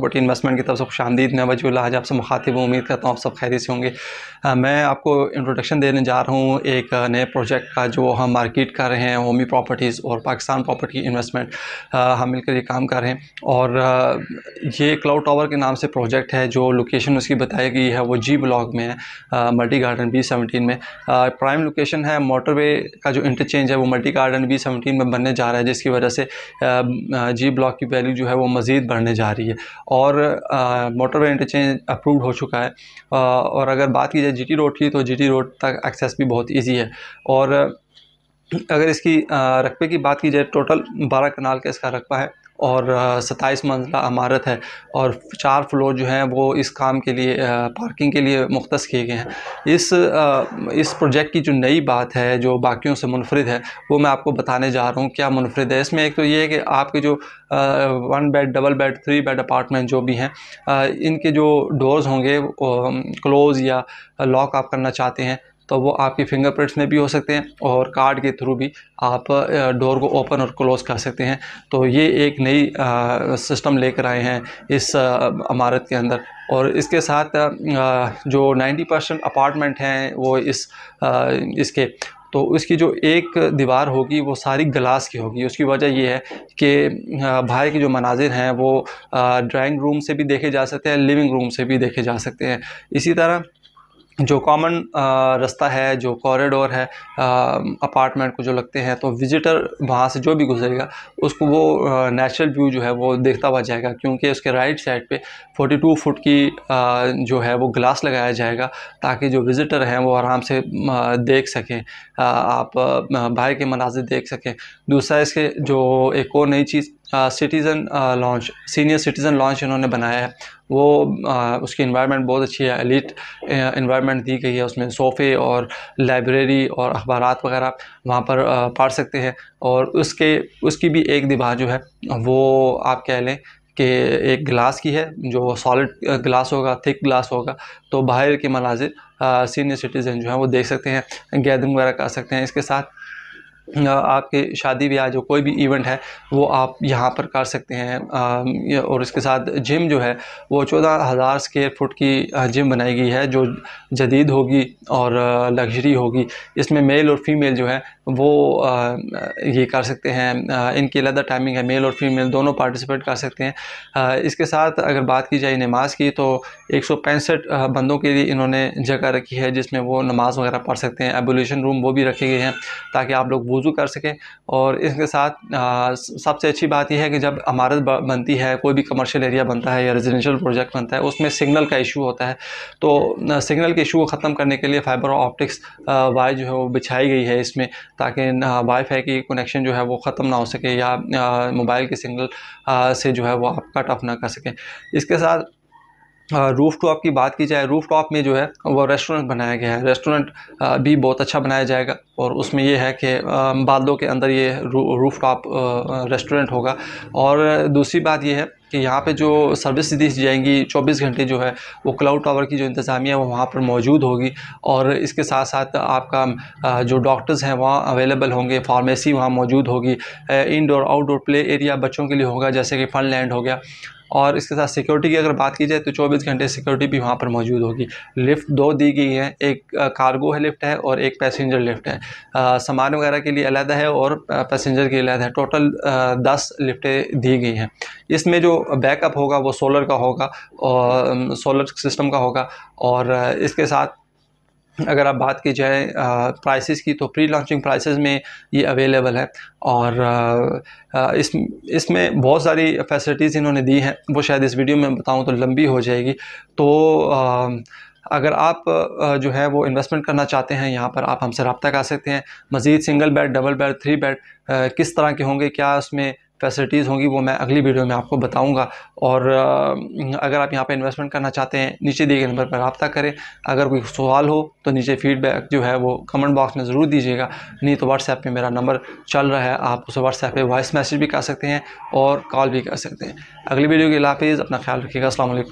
Property investment की तरफ़ से खुश आमदीद मैं वजूल्ला आज आपसे मुखातिब हूँ, उम्मीद करता हूँ आप सब खैर से होंगे। मैं आपको इंट्रोडक्शन देने जा रहा हूँ एक नए प्रोजेक्ट का जो हम मार्केट कर रहे हैं होमी प्रॉपर्टीज़ और पाकिस्तान प्रॉपर्टी इन्वेस्टमेंट हम मिलकर ये काम कर रहे हैं और ये क्लाउड टावर के नाम से प्रोजेक्ट है जो लोकेशन उसकी बताई गई है, वो जी ब्लॉक में है मल्टी गार्डन बी सेवनटीन में। प्राइम लोकेशन है मोटरवे का जो इंटरचेंज है वो मल्टी गार्डन बी सेवनटीन में बनने जा रहा है, जिसकी वजह से जी ब्लॉक की वैल्यू जो है वो मज़ीद बढ़ने जा रही है। और मोटरवे इंटरचेंज अप्रूव्ड हो चुका है। आ, और अगर बात की जाए जीटी रोड की तो जीटी रोड तक एक्सेस भी बहुत ईजी है। और अगर इसकी रकबे की बात की जाए टोटल बारह कनाल का इसका रकबा है। और सत्ताईस मंजिला इमारत है और चार फ्लोर जो हैं वो इस काम के लिए पार्किंग के लिए मुख्त किए गए हैं। इस इस प्रोजेक्ट की जो नई बात है, जो बाकियों से मुनफरद है, वो मैं आपको बताने जा रहा हूँ क्या मुनफरद है। इसमें एक तो ये है कि आपके जो one bed, double bed, three bed apartment जो भी हैं इनके जो डोर्स होंगे क्लोज़ या लॉक आप करना चाहते हैं तो वो आपकी फिंगरप्रिंट्स में भी हो सकते हैं और कार्ड के थ्रू भी आप डोर को ओपन और क्लोज़ कर सकते हैं। तो ये एक नई सिस्टम लेकर आए हैं इस इमारत के अंदर। और इसके साथ जो 90 परसेंट अपार्टमेंट हैं वो इस इसके तो उसकी जो एक दीवार होगी वो सारी ग्लास की होगी। उसकी वजह ये है कि बाहर के जो मनाजिर हैं वो ड्राइंग रूम से भी देखे जा सकते हैं लिविंग रूम से भी देखे जा सकते हैं। इसी तरह जो कॉमन रास्ता है, जो कॉरिडोर है अपार्टमेंट को जो लगते हैं तो विज़िटर वहाँ से जो भी गुजरेगा, उसको वो नेचुरल व्यू जो है वो देखता हुआ जाएगा, क्योंकि उसके राइट साइड पे 42 फुट की जो है वो ग्लास लगाया जाएगा, ताकि जो विज़िटर हैं वो आराम से देख सकें आप बाहर के मनाजिर देख सकें। दूसरा इसके जो एक और नई चीज़ citizen launch senior citizen launch इन्होंने बनाया है। वो आ, उसकी इन्वायरमेंट बहुत अच्छी है एलिट इन्वायरमेंट दी गई है उसमें सोफ़े और लाइब्रेरी और अखबार वगैरह वहाँ पर पढ़ सकते हैं। और उसके उसकी भी एक दीवार जो है वो आप कह लें कि एक गिलास की है जो सॉलिड ग्लास होगा थिक ग्लास होगा तो बाहर के मनाजिर सीनियर सिटीज़न जो हैं वो देख सकते हैं गैदरिंग वगैरह कर सकते हैं। इसके साथ आपके शादी ब्याह जो कोई भी इवेंट है, वो आप यहाँ पर कर सकते हैं। और इसके साथ जिम जो है, वो चौदह हज़ार स्केयर फुट की जिम बनाई गई है, जो जदीद होगी और लग्जरी होगी। इसमें मेल और फीमेल जो है, वो ये कर सकते हैं। इनकी अलग टाइमिंग है मेल और फीमेल दोनों पार्टिसिपेट कर सकते हैं। इसके साथ अगर बात की जाए नमाज़ की तो एक सौ पैंसठ बंदों के लिए इन्होंने जगह रखी है, जिसमें वो नमाज़ वगैरह पढ़ सकते हैं। एबोल्यूशन रूम वो भी रखे गए हैं, ताकि आप लोग वज़ू कर सकें। और इसके साथ सबसे अच्छी बात यह है कि जब इमारत बनती है, कोई भी कमर्शियल एरिया बनता है या रेजिडेंशियल प्रोजेक्ट बनता है, उसमें सिग्नल का इशू होता है। तो सिग्नल के इशू को ख़त्म करने के लिए फाइबर ऑप्टिक्स वायर जो है वो बिछाई गई है इसमें, ताकि वाईफाई की कनेक्शन जो है वो ख़त्म ना हो सके या मोबाइल के सिग्नल से जो है वो आप कट ऑफ़ ना कर सकें। इसके साथ रूफ़ टॉप की बात की जाए रूफ़ टॉप में जो है, वो रेस्टोरेंट बनाया गया है। रेस्टोरेंट भी बहुत अच्छा बनाया जाएगा और उसमें ये है कि बादलों के अंदर ये रूफ़ टॉप रेस्टोरेंट होगा। और दूसरी बात ये है कि यहाँ पे जो सर्विस दी जाएँगी 24 घंटे जो है, वो क्लाउड टावर की जो इंतज़ामिया है, वो वहाँ पर मौजूद होगी। और इसके साथ साथ आपका जो डॉक्टर्स हैं, वहाँ अवेलेबल होंगे फार्मेसी वहाँ मौजूद होगी। इंडोर आउटडोर प्ले एरिया बच्चों के लिए होगा, जैसे कि फन लैंड हो गया। और इसके साथ सिक्योरिटी की अगर बात की जाए तो 24 घंटे सिक्योरिटी भी वहाँ पर मौजूद होगी। लिफ्ट दो दी गई है, एक कार्गो है लिफ्ट है और एक पैसेंजर लिफ्ट है। सामान वगैरह के लिए अलग है और पैसेंजर के लिए है। टोटल दस लिफ्टें दी गई हैं। इसमें जो बैकअप होगा वो सोलर का होगा और सोलर सिस्टम का होगा और इसके साथ अगर आप बात की जाए प्राइसेस की तो प्री लॉन्चिंग प्राइसेस में ये अवेलेबल है। और आ, इस इसमें बहुत सारी फैसिलिटीज़ इन्होंने दी हैं। वो शायद इस वीडियो में बताऊँ तो लंबी हो जाएगी। तो आ, अगर आप जो है वो इन्वेस्टमेंट करना चाहते हैं यहाँ पर आप हमसे रब्ता कर सकते हैं। मज़ीद single bed double bed three bed किस तरह के होंगे क्या उसमें फैसिलिटीज़ होंगी, वो मैं अगली वीडियो में आपको बताऊँगा। और अगर आप यहाँ पे इन्वेस्टमेंट करना चाहते हैं, नीचे दिए गए नंबर पर रबता करें। अगर कोई सवाल हो तो नीचे फीडबैक जो है, वो कमेंट बॉक्स में ज़रूर दीजिएगा। नहीं तो व्हाट्सएप पे मेरा नंबर चल रहा है। आप उसे व्हाट्सएप पर वॉइस मैसेज भी कर सकते हैं और कॉल भी कर सकते हैं। अगली वीडियो के लाफिज़ अपना ख्याल रखिएगा। असल